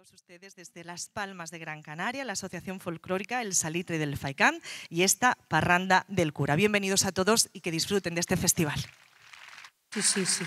todos ustedes desde Las Palmas de Gran Canaria, la Asociación Folclórica El Salitre del Faicán y esta Parranda del Cura. Bienvenidos a todos y que disfruten de este festival. Sí, sí, sí.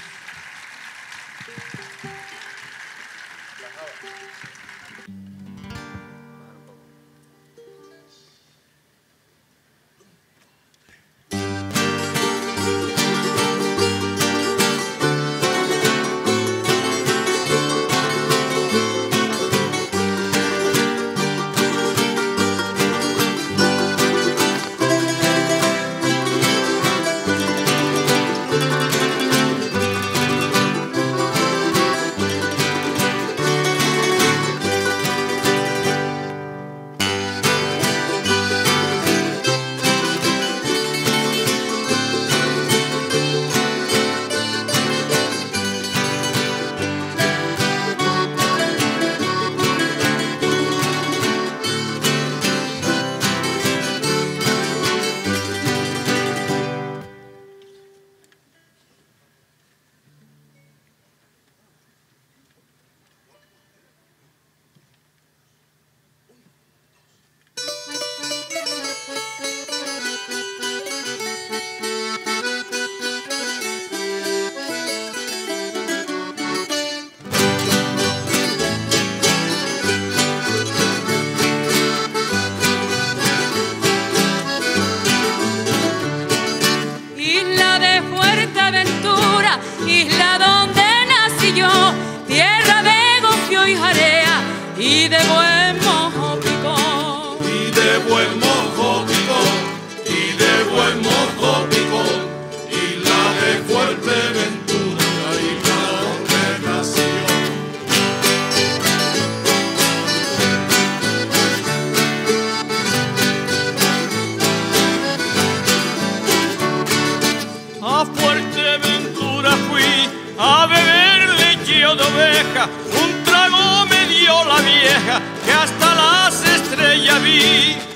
me.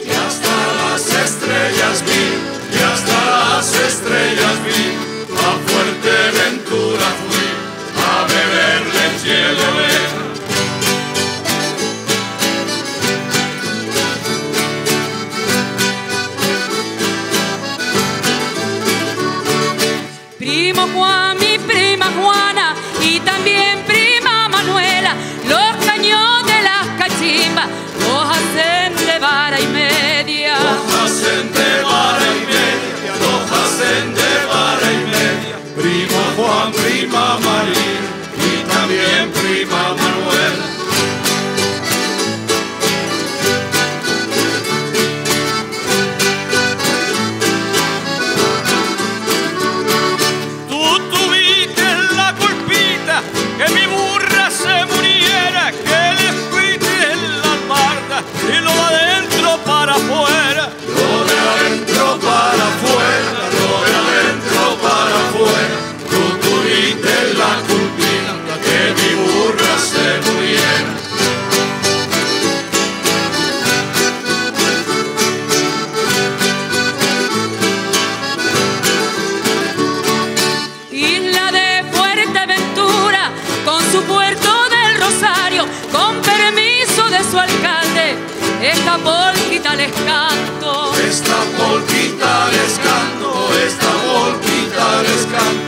De su alcalde, esta polquita les canto. Esta polquita les canto, esta polquita les canto,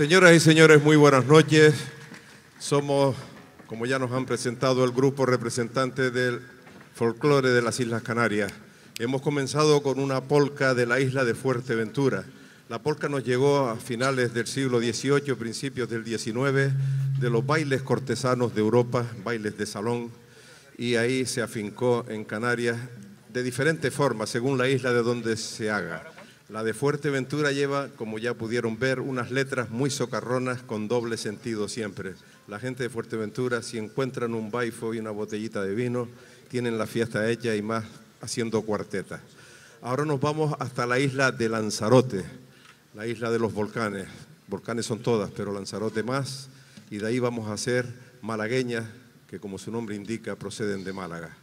Señoras y señores, muy buenas noches. Somos, como ya nos han presentado, el grupo representante del folclore de las Islas Canarias. Hemos comenzado con una polca de la isla de Fuerteventura. La polca nos llegó a finales del siglo XVIII, principios del XIX, de los bailes cortesanos de Europa, bailes de salón, y ahí se afincó en Canarias de diferentes formas, según la isla de donde se haga. La de Fuerteventura lleva, como ya pudieron ver, unas letras muy socarronas con doble sentido siempre. la gente de Fuerteventura, si encuentran un baifo y una botellita de vino, tienen la fiesta hecha y más haciendo cuarteta. Ahora nos vamos hasta la isla de Lanzarote, la isla de los volcanes. Volcanes son todas, pero Lanzarote más. Y de ahí vamos a hacer malagueñas, que como su nombre indica, proceden de Málaga.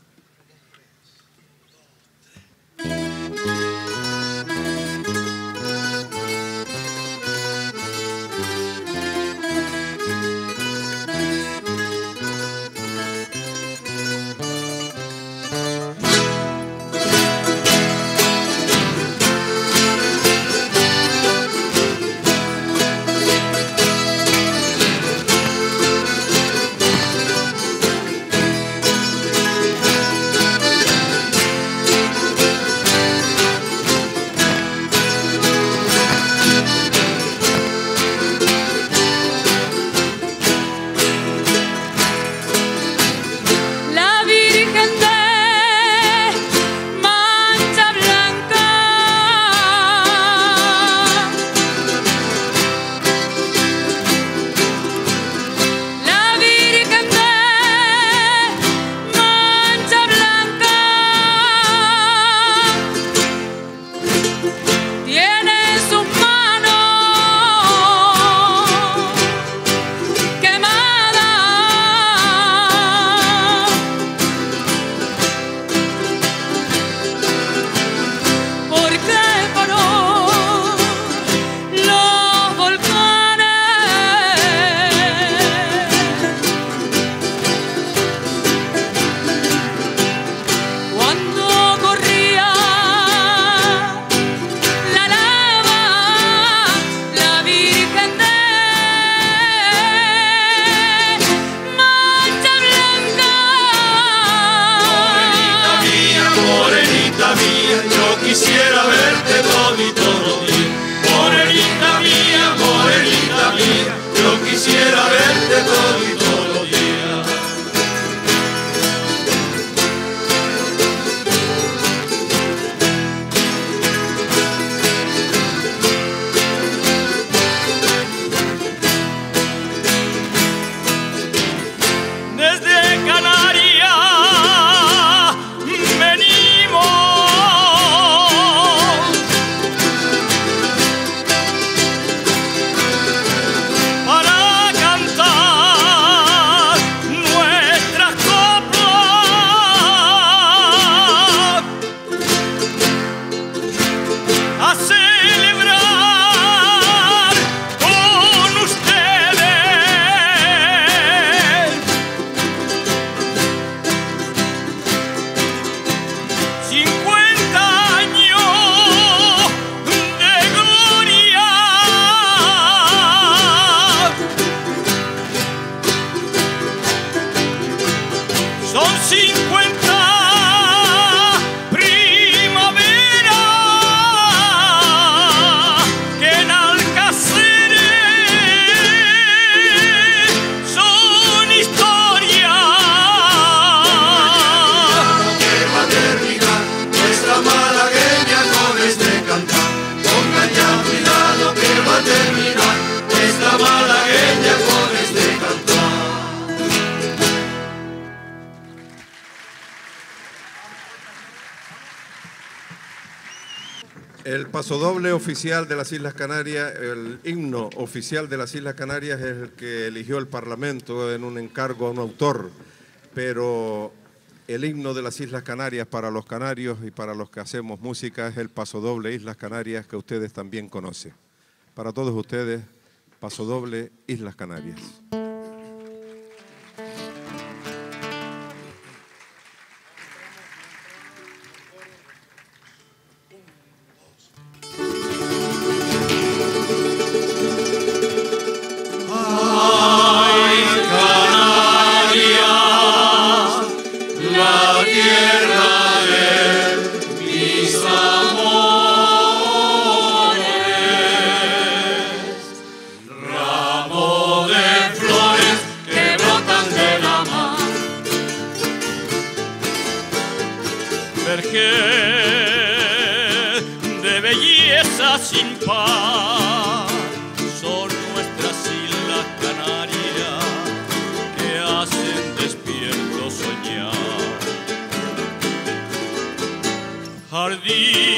Son 50. Pasodoble oficial de las Islas Canarias, el himno oficial de las Islas Canarias es el que eligió el Parlamento en un encargo a un autor, pero el himno de las Islas Canarias para los canarios y para los que hacemos música es el pasodoble Islas Canarias que ustedes también conocen. Para todos ustedes, pasodoble Islas Canarias. de belleza sin par son nuestras islas canarias que hacen despierto soñar. Jardín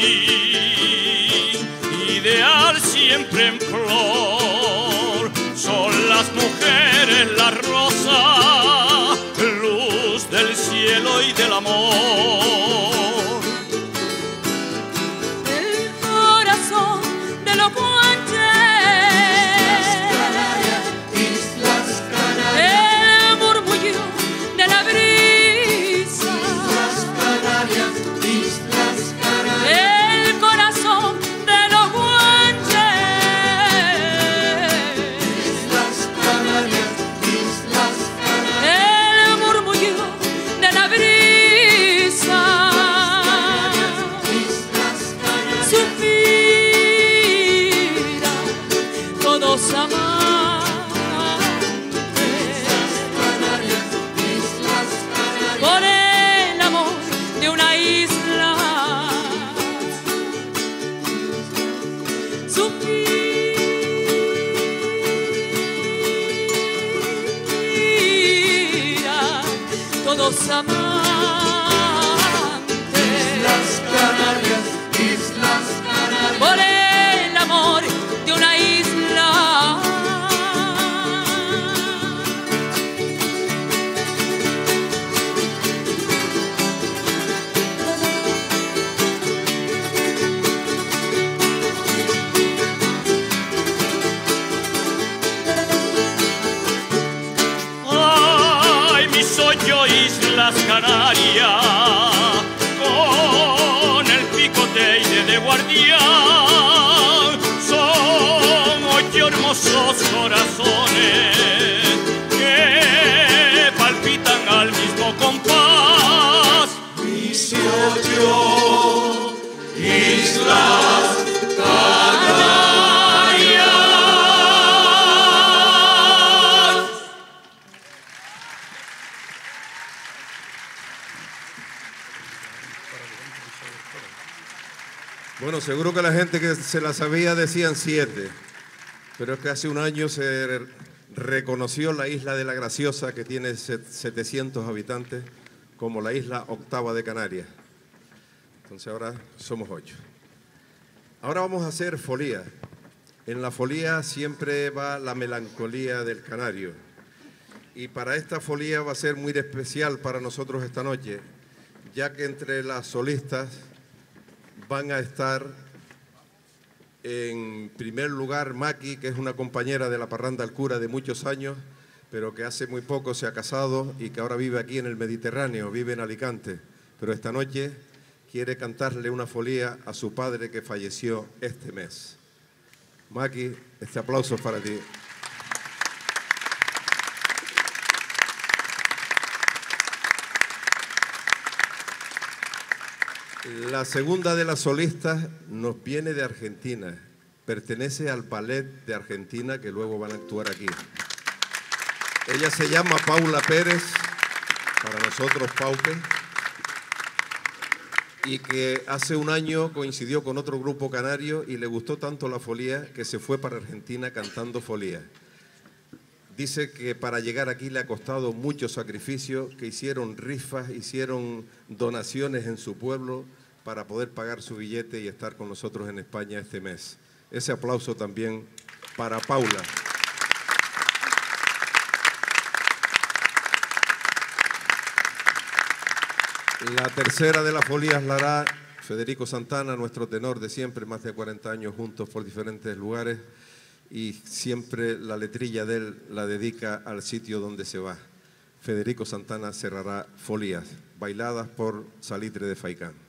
ideal siempre en flor, son las mujeres las todos amantes. Islas Seguro que la gente que se la sabía decían siete, pero es que hace un año se reconoció la isla de la Graciosa, que tiene set- 700 habitantes, como la isla octava de Canarias. Entonces ahora somos ocho. Ahora vamos a hacer folía. En la folía siempre va la melancolía del canario. Y para esta folía va a ser muy especial para nosotros esta noche, ya que entre las solistas van a estar en primer lugar Maki, que es una compañera de la Parranda al Cura de muchos años, pero que hace muy poco se ha casado y que ahora vive aquí en el Mediterráneo, vive en Alicante. Pero esta noche quiere cantarle una folía a su padre que falleció este mes. Maki, este aplauso es para ti. La segunda de las solistas nos viene de Argentina. Pertenece al ballet de Argentina que luego van a actuar aquí. Ella se llama Paula Pérez, para nosotros Paupe, y que hace un año coincidió con otro grupo canario y le gustó tanto la folía que se fue para Argentina cantando folía. Dice que para llegar aquí le ha costado mucho sacrificio, que hicieron rifas, hicieron donaciones en su pueblo para poder pagar su billete y estar con nosotros en España este mes. Ese aplauso también para Paula. La tercera de las folías la hará Federico Santana, nuestro tenor de siempre, más de 40 años juntos por diferentes lugares y siempre la letrilla de él la dedica al sitio donde se va. Federico Santana cerrará folías, bailadas por Salitre de Faicán.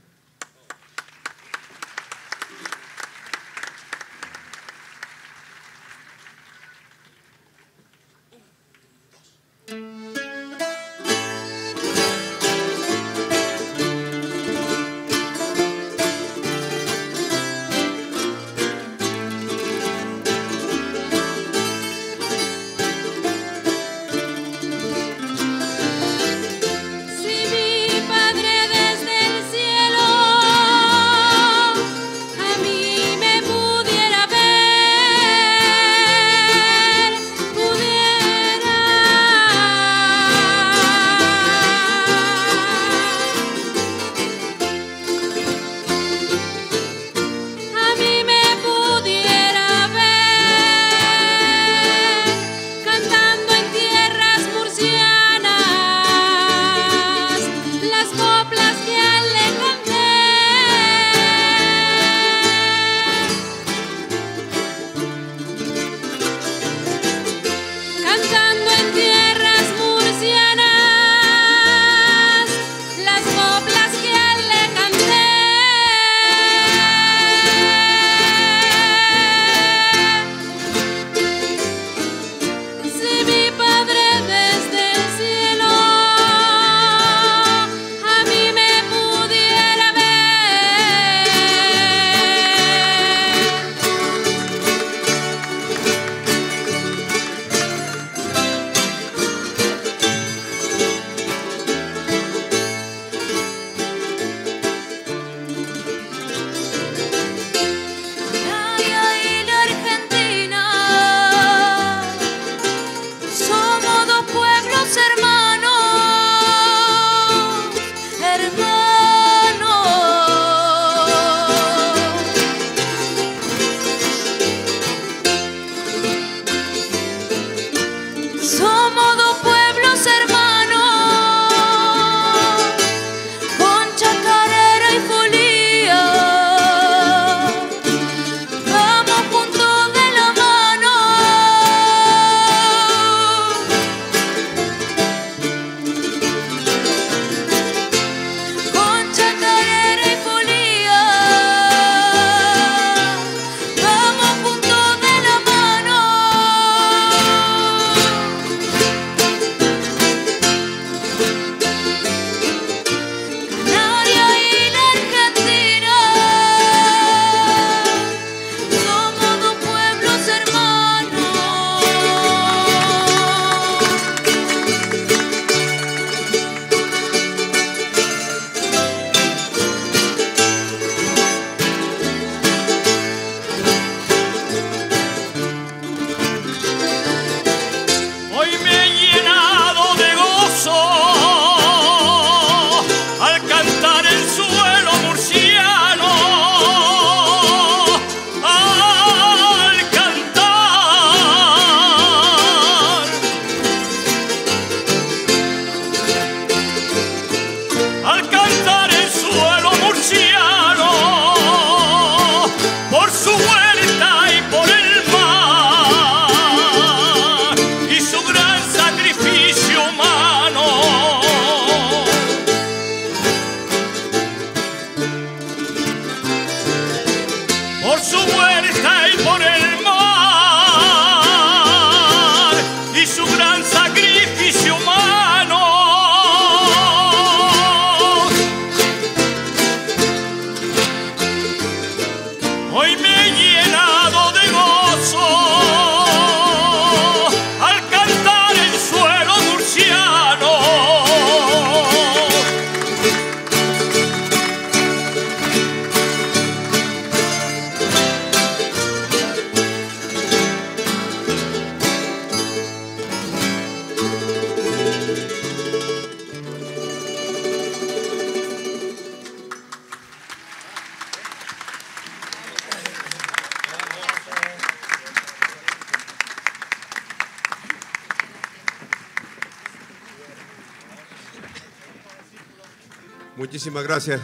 Muchísimas gracias.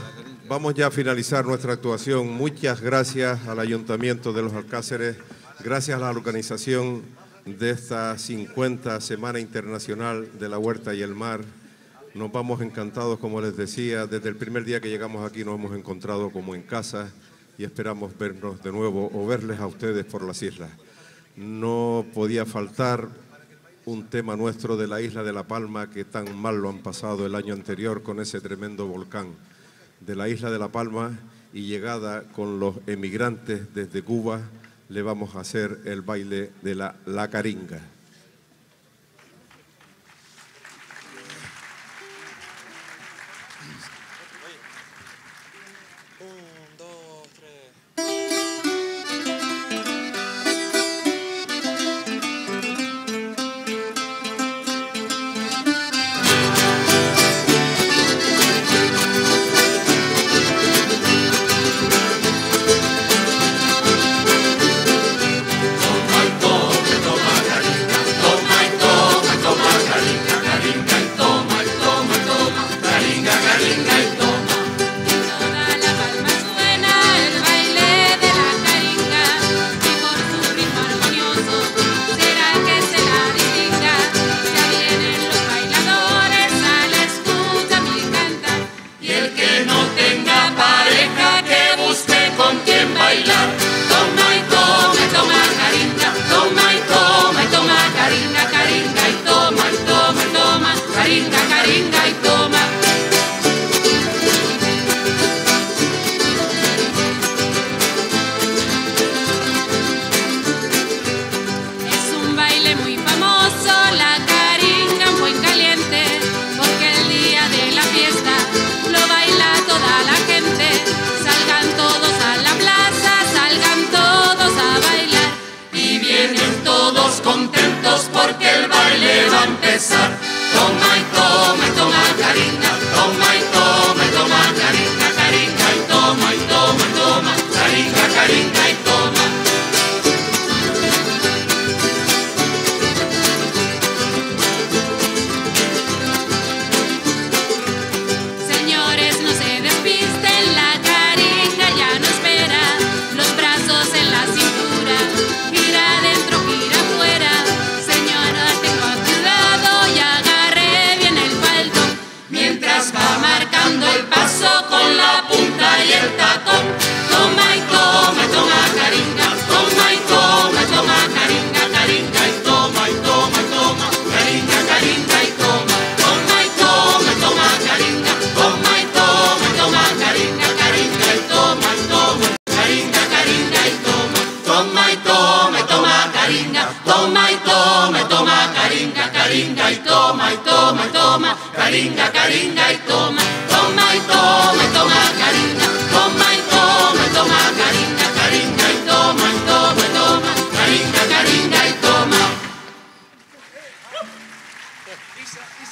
Vamos ya a finalizar nuestra actuación. Muchas gracias al Ayuntamiento de los Alcáceres, gracias a la organización de esta 50 Semana Internacional de la Huerta y el Mar. Nos vamos encantados, como les decía, desde el primer día que llegamos aquí nos hemos encontrado como en casa y esperamos vernos de nuevo o verles a ustedes por las islas. No podía faltar un tema nuestro de la isla de La Palma que tan mal lo han pasado el año anterior con ese tremendo volcán. De la isla de La Palma y llegada con los emigrantes desde Cuba, le vamos a hacer el baile de la, la caringa.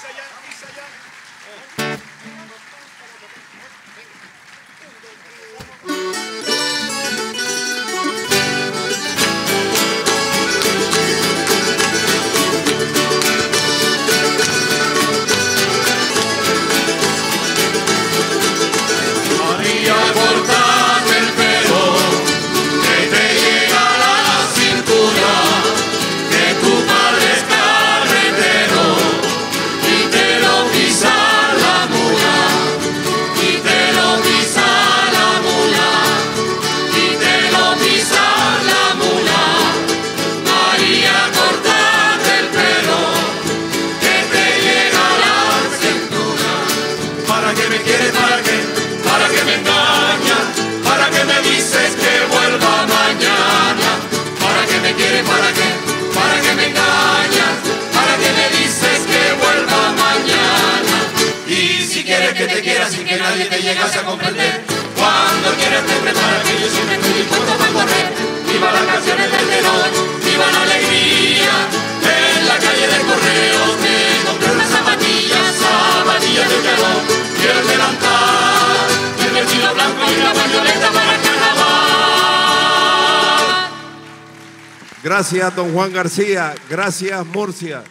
allá, camisa allá. Venga. llegas a comprender. Cuando quieres te prepara siempre estoy dispuesto a correr. Viva las canciones del tenor, viva la alegría. En la calle del correo te compré unas zapatillas, zapatillas de calor. Quiero delantal, el vestido blanco y la pañoleta para carnaval. Gracias, don Juan García. Gracias, Murcia.